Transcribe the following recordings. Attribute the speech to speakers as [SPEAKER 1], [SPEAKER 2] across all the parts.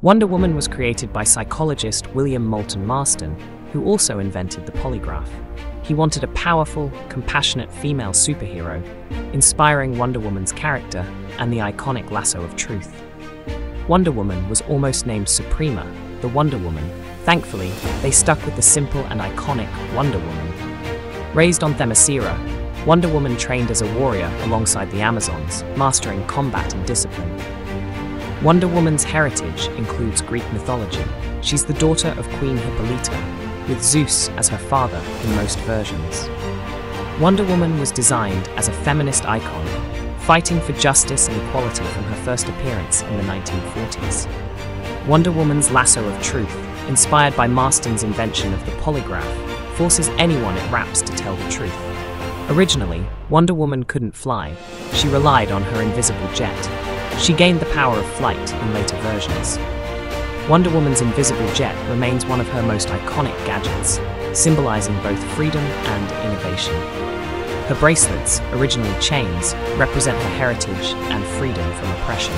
[SPEAKER 1] Wonder Woman was created by psychologist William Moulton Marston, who also invented the polygraph. He wanted a powerful, compassionate female superhero, inspiring Wonder Woman's character and the iconic lasso of truth. Wonder Woman was almost named Suprema, the Wonder Woman. Thankfully, they stuck with the simple and iconic Wonder Woman. Raised on Themyscira, Wonder Woman trained as a warrior alongside the Amazons, mastering combat and discipline. Wonder Woman's heritage includes Greek mythology. She's the daughter of Queen Hippolyta, with Zeus as her father in most versions. Wonder Woman was designed as a feminist icon, fighting for justice and equality from her first appearance in the 1940s. Wonder Woman's lasso of truth, inspired by Marston's invention of the polygraph, forces anyone it wraps to tell the truth. Originally, Wonder Woman couldn't fly. She relied on her invisible jet, she gained the power of flight in later versions. Wonder Woman's invisible jet remains one of her most iconic gadgets, symbolizing both freedom and innovation. Her bracelets, originally chains, represent her heritage and freedom from oppression.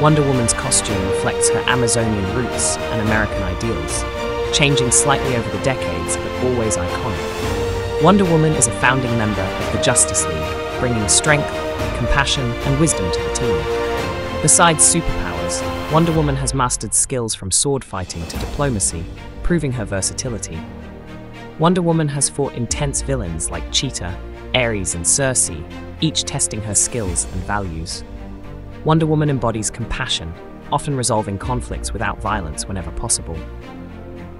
[SPEAKER 1] Wonder Woman's costume reflects her Amazonian roots and American ideals, changing slightly over the decades but always iconic. Wonder Woman is a founding member of the Justice League, bringing strength, compassion, and wisdom to the team. Besides superpowers, Wonder Woman has mastered skills from sword fighting to diplomacy, proving her versatility. Wonder Woman has fought intense villains like Cheetah, Ares, and Circe, each testing her skills and values. Wonder Woman embodies compassion, often resolving conflicts without violence whenever possible.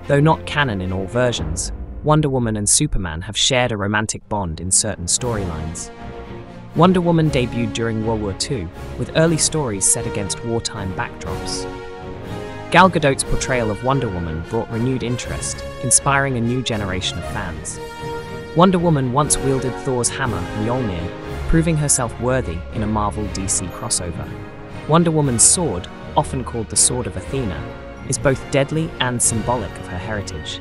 [SPEAKER 1] Though not canon in all versions, Wonder Woman and Superman have shared a romantic bond in certain storylines. Wonder Woman debuted during World War II, with early stories set against wartime backdrops. Gal Gadot's portrayal of Wonder Woman brought renewed interest, inspiring a new generation of fans. Wonder Woman once wielded Thor's hammer, Mjolnir, proving herself worthy in a Marvel DC crossover. Wonder Woman's sword, often called the Sword of Athena, is both deadly and symbolic of her heritage.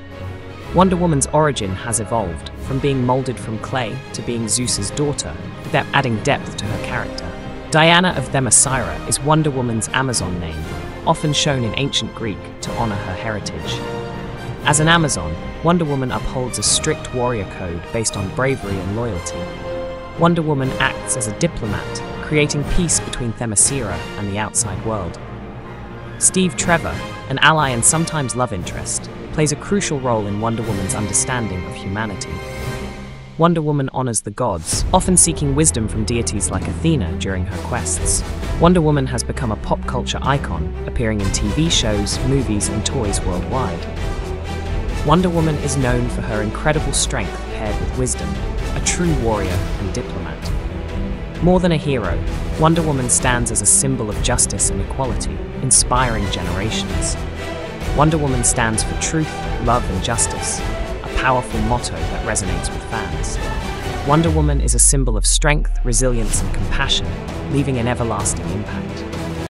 [SPEAKER 1] Wonder Woman's origin has evolved, from being molded from clay to being Zeus's daughter, without adding depth to her character. Diana of Themyscira is Wonder Woman's Amazon name, often shown in ancient Greek to honor her heritage. As an Amazon, Wonder Woman upholds a strict warrior code based on bravery and loyalty. Wonder Woman acts as a diplomat, creating peace between Themyscira and the outside world. Steve Trevor, an ally and sometimes love interest, plays a crucial role in Wonder Woman's understanding of humanity. Wonder Woman honors the gods, often seeking wisdom from deities like Athena during her quests. Wonder Woman has become a pop culture icon, appearing in TV shows, movies, and toys worldwide. Wonder Woman is known for her incredible strength paired with wisdom, a true warrior and diplomat. More than a hero, Wonder Woman stands as a symbol of justice and equality, inspiring generations. Wonder Woman stands for truth, love, and justice, a powerful motto that resonates with fans. Wonder Woman is a symbol of strength, resilience, and compassion, leaving an everlasting impact.